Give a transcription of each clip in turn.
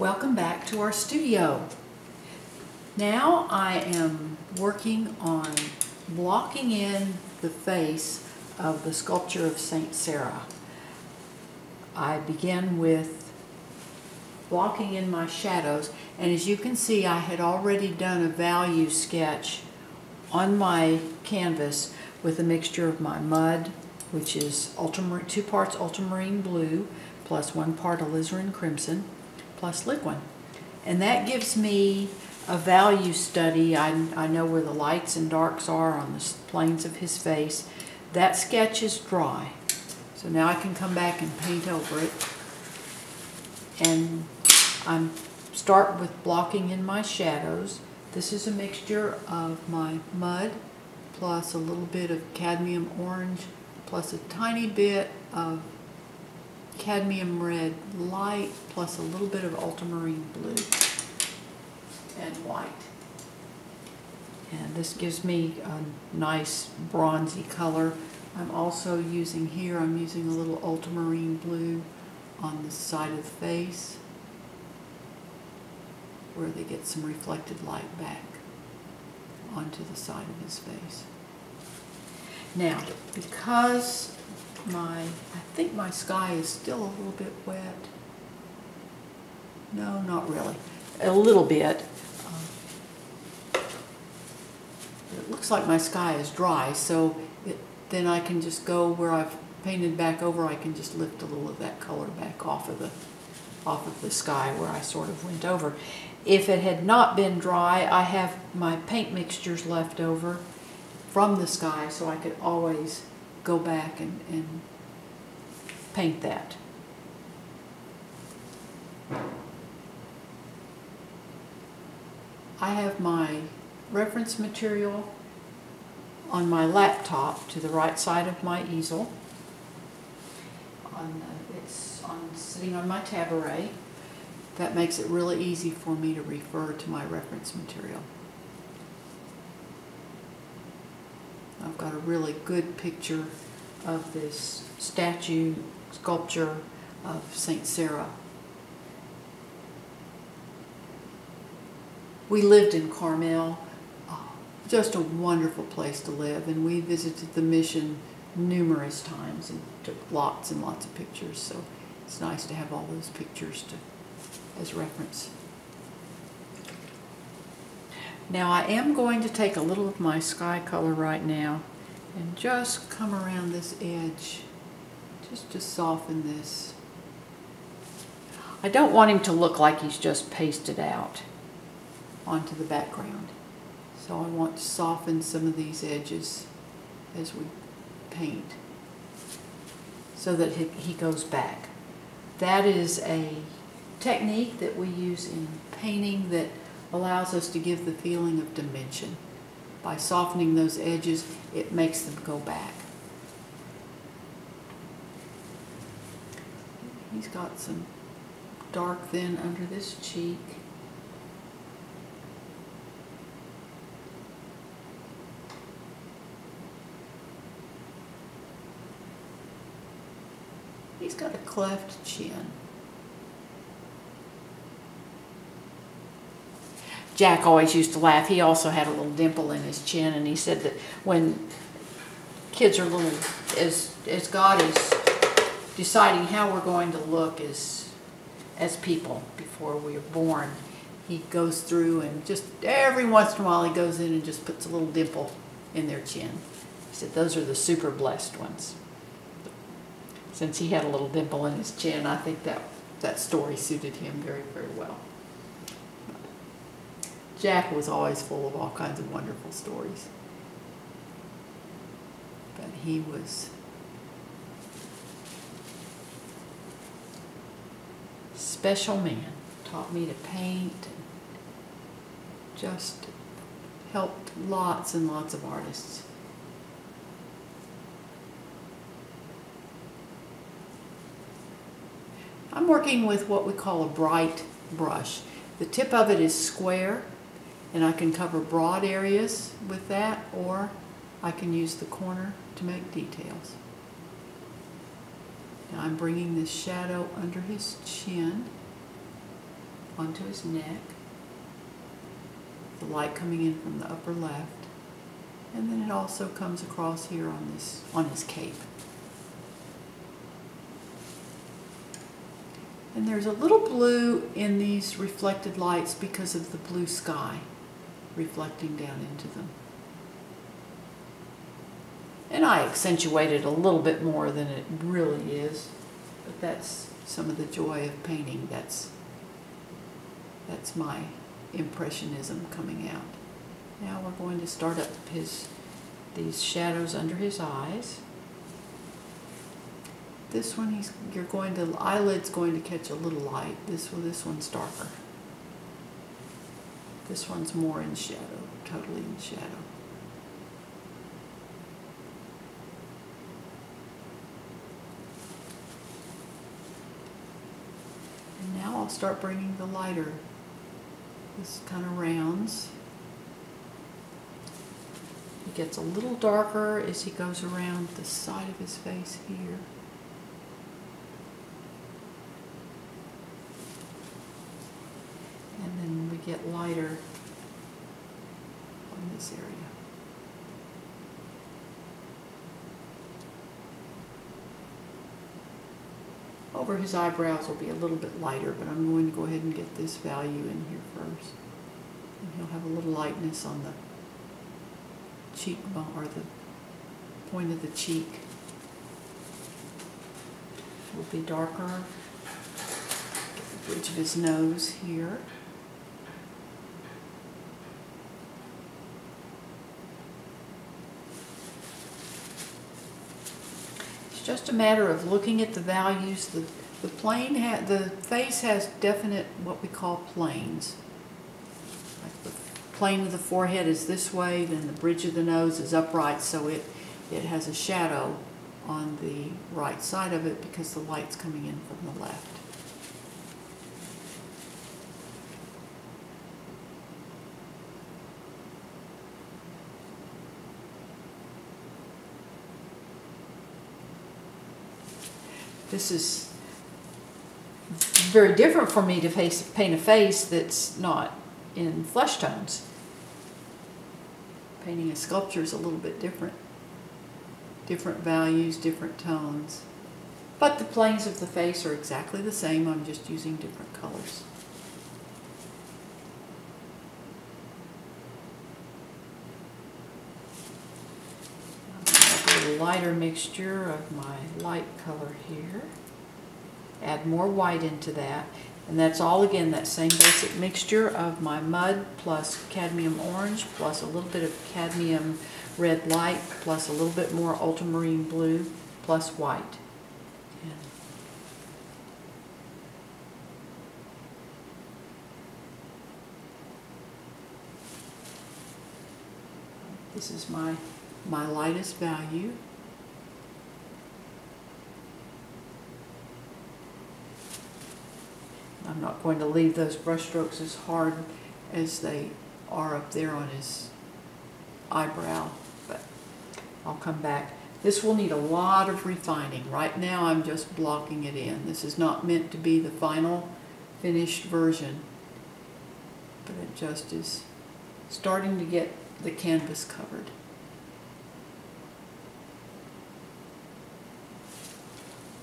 Welcome back to our studio. Now I am working on blocking in the face of the sculpture of Saint Serra. I begin with blocking in my shadows and as you can see I had already done a value sketch on my canvas with a mixture of my mud which is ultramarine, two parts ultramarine blue plus one part alizarin crimson plus liquid. And that gives me a value study. I, I know where the lights and darks are on the planes of his face. That sketch is dry. So now I can come back and paint over it. And I'm start with blocking in my shadows. This is a mixture of my mud plus a little bit of cadmium orange plus a tiny bit of cadmium red light plus a little bit of ultramarine blue and white. And this gives me a nice bronzy color. I'm also using here, I'm using a little ultramarine blue on the side of the face where they get some reflected light back onto the side of his face. Now, because my, I think my sky is still a little bit wet. No, not really. A little bit. Um, it looks like my sky is dry, so it, then I can just go where I've painted back over, I can just lift a little of that color back off of the off of the sky where I sort of went over. If it had not been dry, I have my paint mixtures left over from the sky so I could always go back and, and paint that. I have my reference material on my laptop to the right side of my easel. On the, it's on, sitting on my tabouret. That makes it really easy for me to refer to my reference material. I've got a really good picture of this statue sculpture of St. Serra. We lived in Carmel, oh, just a wonderful place to live, and we visited the mission numerous times and took lots and lots of pictures, so it's nice to have all those pictures to, as reference. Now I am going to take a little of my sky color right now and just come around this edge just to soften this. I don't want him to look like he's just pasted out onto the background. So I want to soften some of these edges as we paint so that he goes back. That is a technique that we use in painting that allows us to give the feeling of dimension. By softening those edges, it makes them go back. He's got some dark then under this cheek. He's got a cleft chin. Jack always used to laugh. He also had a little dimple in his chin, and he said that when kids are little, as as God is deciding how we're going to look as as people before we are born, he goes through and just every once in a while he goes in and just puts a little dimple in their chin. He said those are the super blessed ones. Since he had a little dimple in his chin, I think that that story suited him very, very well. Jack was always full of all kinds of wonderful stories. But he was special man. Taught me to paint just helped lots and lots of artists. I'm working with what we call a bright brush. The tip of it is square and I can cover broad areas with that or I can use the corner to make details. Now I'm bringing this shadow under his chin onto his neck. The light coming in from the upper left. And then it also comes across here on this on his cape. And there's a little blue in these reflected lights because of the blue sky reflecting down into them. And I accentuate it a little bit more than it really is, but that's some of the joy of painting. That's, that's my impressionism coming out. Now we're going to start up his, these shadows under his eyes. This one, he's, you're going to, eyelid's going to catch a little light. This one, this one's darker. This one's more in shadow, totally in shadow. And now I'll start bringing the lighter. This kind of rounds. It gets a little darker as he goes around the side of his face here. And then we get lighter on this area. Over his eyebrows will be a little bit lighter, but I'm going to go ahead and get this value in here first. And he'll have a little lightness on the cheekbone or the point of the cheek. Will be darker. Get the bridge of his nose here. Just a matter of looking at the values. The, the plane ha the face has definite what we call planes. Like the plane of the forehead is this way, then the bridge of the nose is upright, so it, it has a shadow on the right side of it because the light's coming in from the left. This is very different for me to face, paint a face that's not in flesh tones. Painting a sculpture is a little bit different. Different values, different tones. But the planes of the face are exactly the same, I'm just using different colors. A little lighter mixture of my light color here. Add more white into that. And that's all, again, that same basic mixture of my mud plus cadmium orange plus a little bit of cadmium red light plus a little bit more ultramarine blue plus white. And this is my, my lightest value. I'm not going to leave those brush strokes as hard as they are up there on his eyebrow, but I'll come back. This will need a lot of refining. Right now I'm just blocking it in. This is not meant to be the final finished version, but it just is starting to get the canvas covered.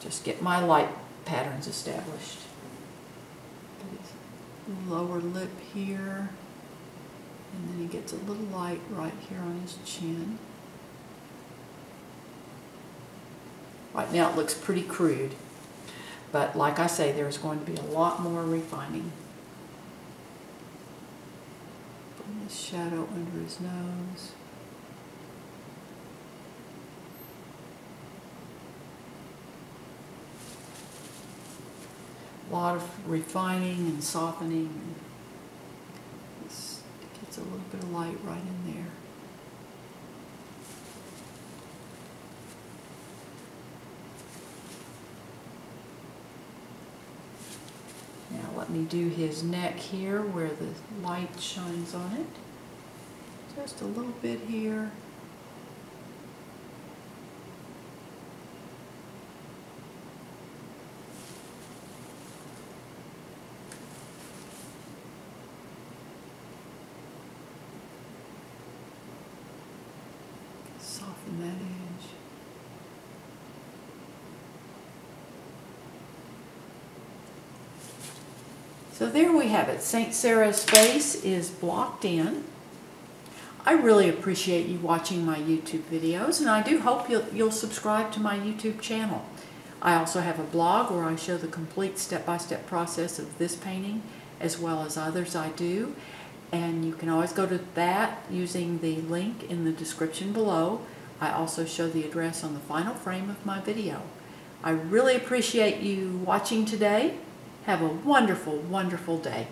Just get my light patterns established lower lip here. And then he gets a little light right here on his chin. Right now it looks pretty crude, but like I say, there's going to be a lot more refining. Putting this shadow under his nose. A lot of refining and softening. This gets a little bit of light right in there. Now let me do his neck here where the light shines on it. Just a little bit here. So there we have it. St. Serra's face is blocked in. I really appreciate you watching my YouTube videos and I do hope you'll, you'll subscribe to my YouTube channel. I also have a blog where I show the complete step-by-step process of this painting as well as others I do. And you can always go to that using the link in the description below. I also show the address on the final frame of my video. I really appreciate you watching today. Have a wonderful, wonderful day.